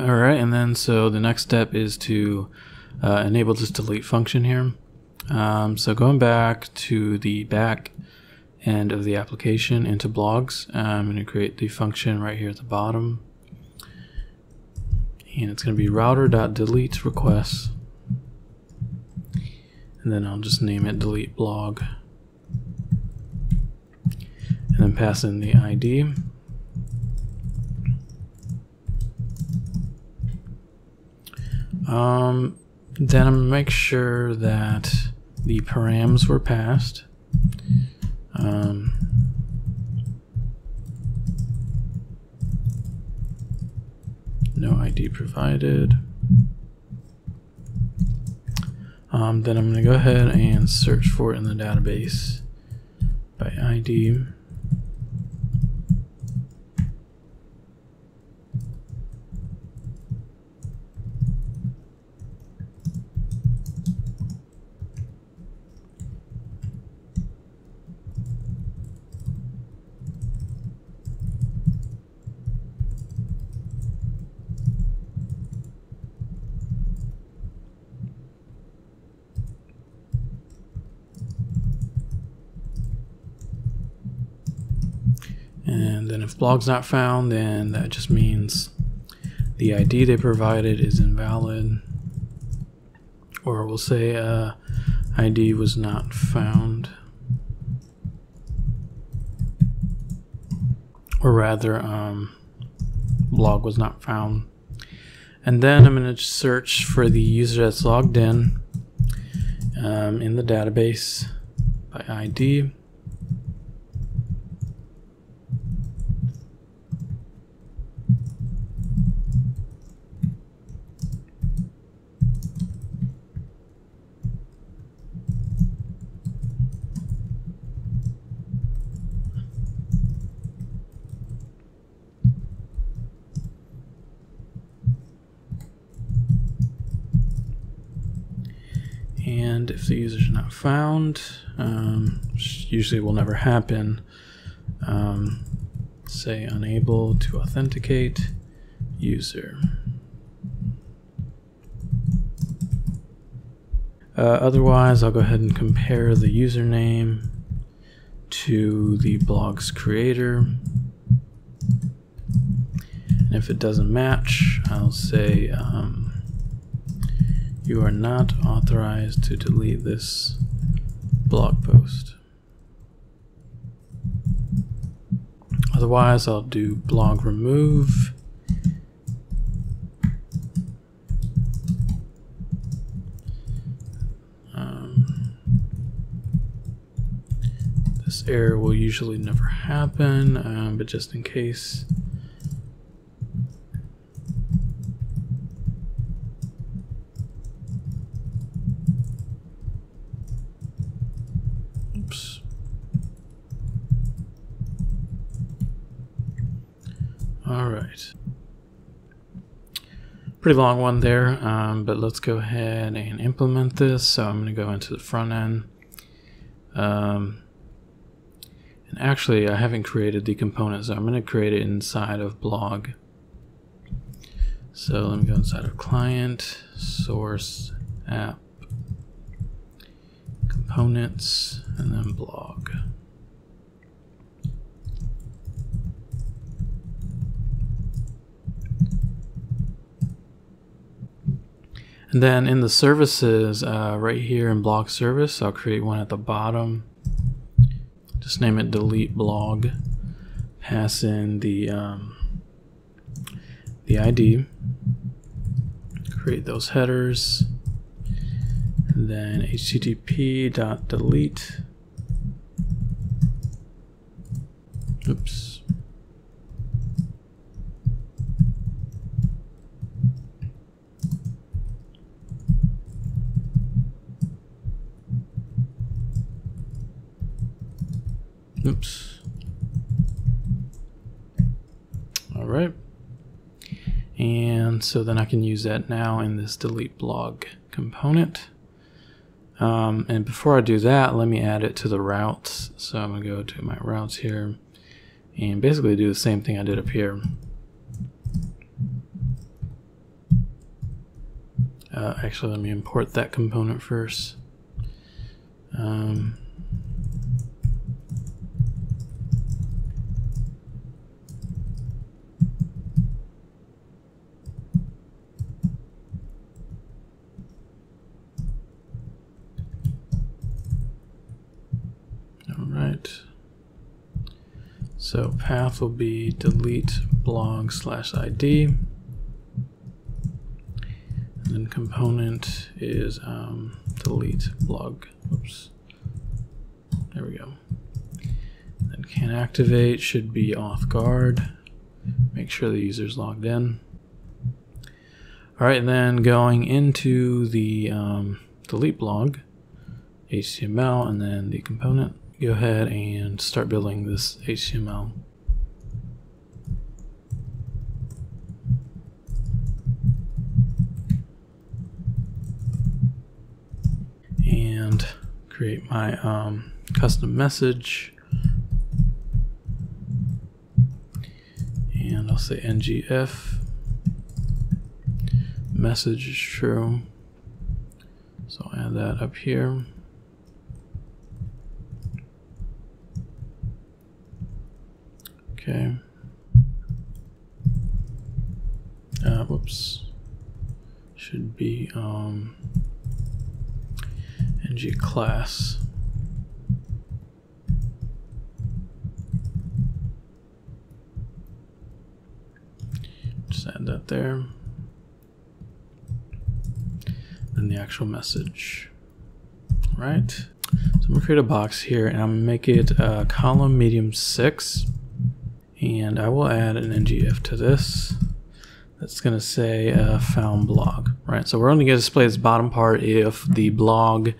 All right, and then so the next step is to uh, enable this delete function here. Um, so going back to the back end of the application into blogs, I'm going to create the function right here at the bottom. And it's going to be router.delete requests. And then I'll just name it delete blog. And then pass in the ID. Um, then I'm gonna make sure that the params were passed. Um, no ID provided. Um, then I'm going to go ahead and search for it in the database by ID. And then if blog's not found, then that just means the ID they provided is invalid. Or we'll say uh, ID was not found. Or rather, um, blog was not found. And then I'm going to search for the user that's logged in um, in the database by ID. If the user is not found, um, usually will never happen, um, say unable to authenticate user. Uh, otherwise, I'll go ahead and compare the username to the blog's creator. And if it doesn't match, I'll say um, you are not authorized to delete this blog post. Otherwise, I'll do blog remove. Um, this error will usually never happen, um, but just in case. All right. Pretty long one there, um, but let's go ahead and implement this. So I'm going to go into the front end. Um, and actually, I haven't created the component, so I'm going to create it inside of blog. So let me go inside of client, source, app, components, and then blog. And then in the services, uh, right here in blog service, I'll create one at the bottom. Just name it delete blog. Pass in the um, the ID. Create those headers. And then http dot delete. Oops. Oops. All right. And so then I can use that now in this delete blog component. Um, and before I do that, let me add it to the routes. So I'm to go to my routes here and basically do the same thing I did up here. Uh, actually, let me import that component first. Um, all right. So path will be delete blog slash ID. And then component is um, delete blog. Oops. There we go. Then can activate should be auth guard. Make sure the user's logged in. All right, and then going into the um, delete blog, HTML, and then the component go ahead and start building this HTML. And create my um, custom message. And I'll say ngIf message is true. So I'll add that up here. Okay. Uh, whoops. Should be um, ng class. Just add that there. Then the actual message. Right. So I'm gonna create a box here and I'm gonna make it uh, column medium six. And I will add an ngIf to this. That's going to say uh, found blog, right? So we're only going to display this bottom part if the blog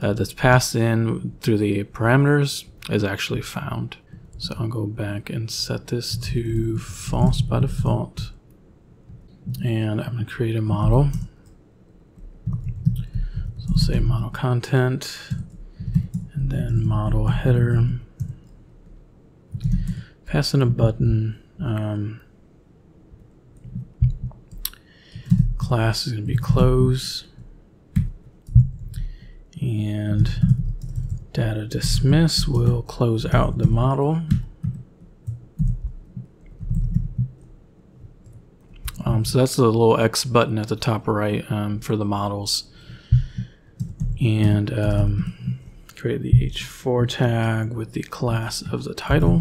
uh, that's passed in through the parameters is actually found. So I'll go back and set this to false by default. And I'm going to create a model. So I'll say model content and then model header pass in a button. Um, class is going to be close. And data dismiss will close out the model. Um, so that's the little X button at the top right um, for the models. And um, create the H4 tag with the class of the title.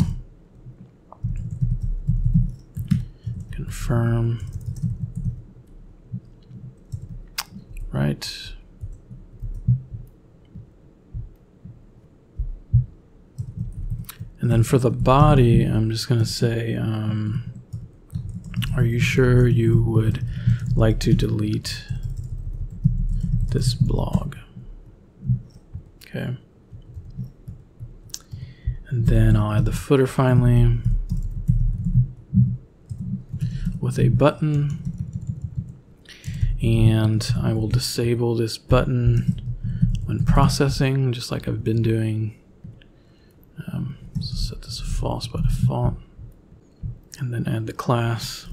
Confirm. Right. And then for the body, I'm just going to say, um, are you sure you would like to delete this blog? Okay. And then I'll add the footer finally with a button. And I will disable this button when processing just like I've been doing. Um, so set this to false by default and then add the class.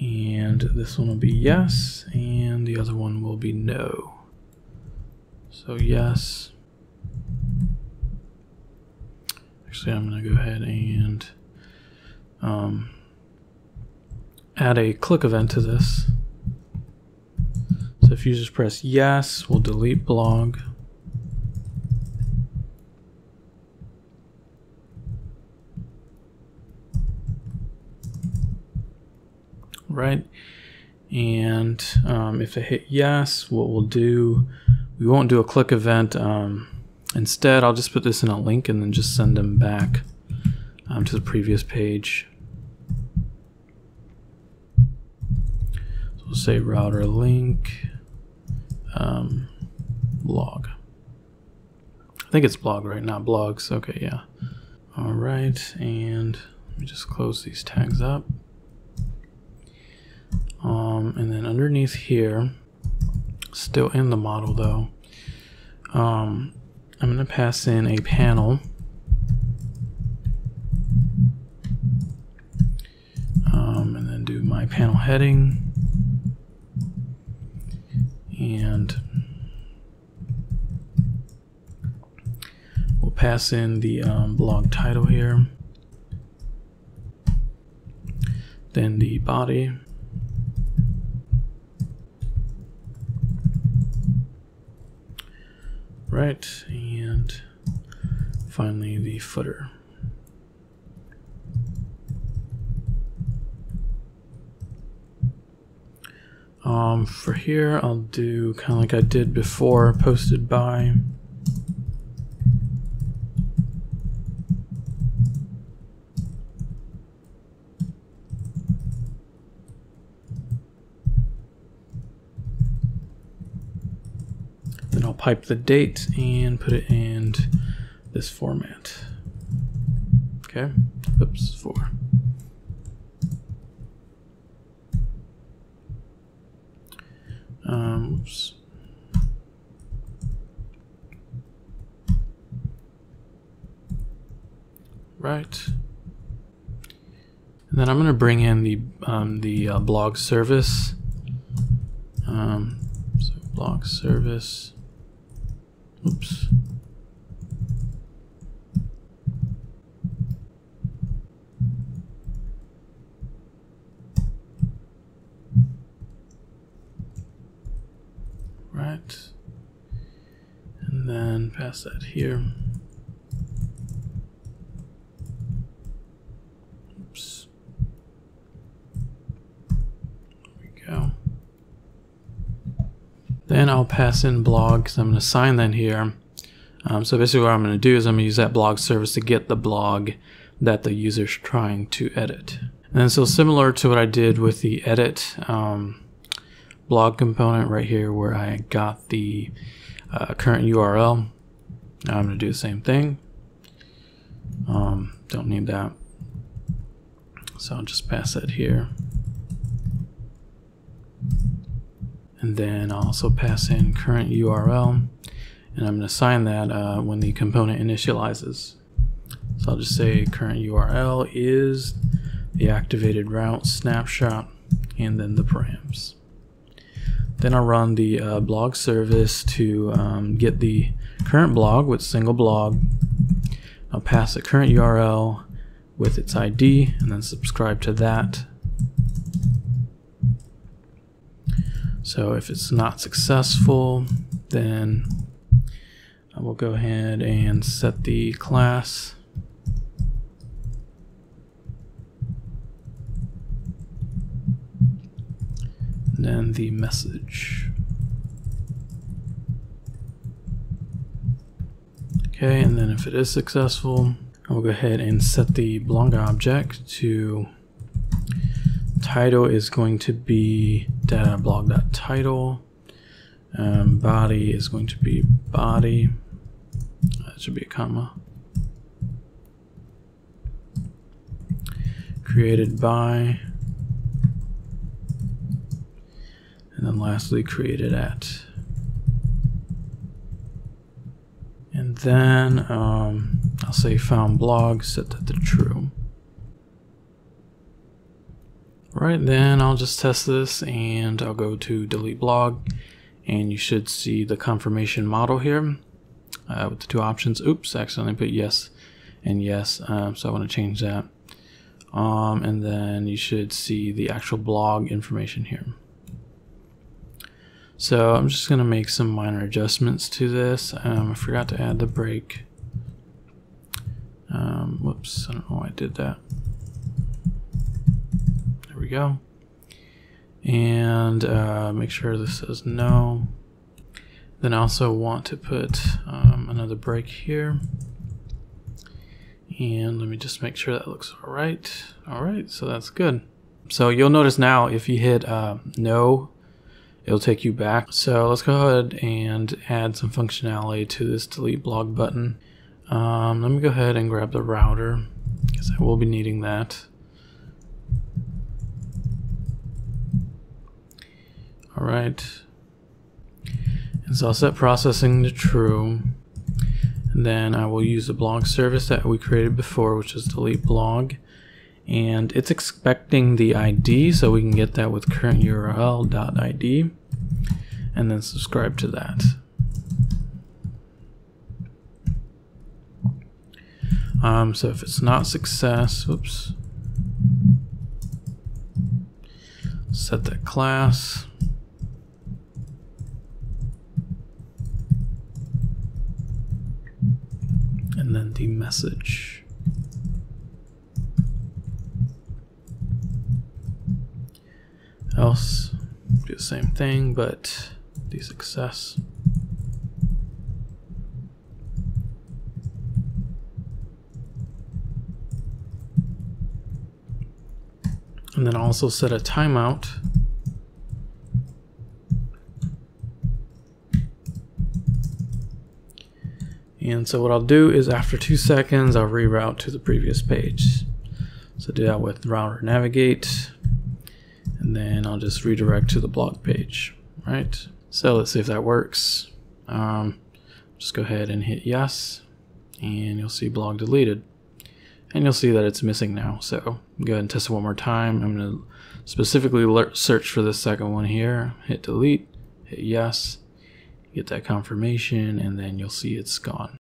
And this one will be yes and the other one will be no. So yes Actually, I'm going to go ahead and um, add a click event to this. So if you just press yes, we'll delete blog. Right. And um, if I hit yes, what we'll do, we won't do a click event. Um, Instead, I'll just put this in a link and then just send them back um, to the previous page. So we'll say router link um, blog. I think it's blog, right? Not blogs. Okay, yeah. All right, and let me just close these tags up. Um, and then underneath here, still in the model though, um, I'm going to pass in a panel. Um, and then do my panel heading. And we'll pass in the um, blog title here. Then the body. Right finally the footer Um, for here, I'll do kind of like I did before, posted by. Then I'll pipe the date and put it in this format. Okay, oops, four. Um, oops. Right. And then I'm going to bring in the um, the uh, blog service. Um, so blog service. Oops. Right. And then pass that here. Oops. There we go. Then I'll pass in blog because I'm going to sign that here. Um, so basically what I'm going to do is I'm going to use that blog service to get the blog that the user's trying to edit. And so similar to what I did with the edit um, blog component right here where I got the uh, current URL. Now I'm going to do the same thing. Um, don't need that. So I'll just pass that here. And then I'll also pass in current URL. And I'm going to assign that uh, when the component initializes. So I'll just say current URL is the activated route snapshot and then the params. Then I'll run the uh, blog service to um, get the current blog with single blog. I'll pass the current URL with its ID and then subscribe to that. So if it's not successful, then I will go ahead and set the class and then the message. Okay, and then if it is successful, I'll go ahead and set the blog object to title is going to be data blog.title. Um, body is going to be body. That should be a comma. Created by and then lastly created at. And then um, I'll say found blog, set that to true. Right then I'll just test this and I'll go to delete blog and you should see the confirmation model here uh, with the two options. Oops, accidentally put yes and yes, um, so I want to change that. Um, and then you should see the actual blog information here. So I'm just going to make some minor adjustments to this. Um, I forgot to add the break. Um, whoops, I don't know why I did that. There we go. And uh, make sure this says no. Then I also want to put um, another break here. And let me just make sure that looks all right. All right, so that's good. So you'll notice now if you hit uh, no it'll take you back. So let's go ahead and add some functionality to this delete blog button. Um, let me go ahead and grab the router because I will be needing that. All right. And so I'll set processing to true. And then I will use the blog service that we created before, which is delete blog. and it's expecting the ID so we can get that with current URL.id and then subscribe to that. Um, so if it's not success, oops, set that class. And then the message. Else, do the same thing, but the success. And then also set a timeout. And so what I'll do is after two seconds, I'll reroute to the previous page. So do that with router navigate, and then I'll just redirect to the blog page, right? So let's see if that works. Um, just go ahead and hit yes, and you'll see blog deleted and you'll see that it's missing now. So go ahead and test it one more time. I'm going to specifically search for the second one here, hit delete, hit yes, get that confirmation, and then you'll see it's gone.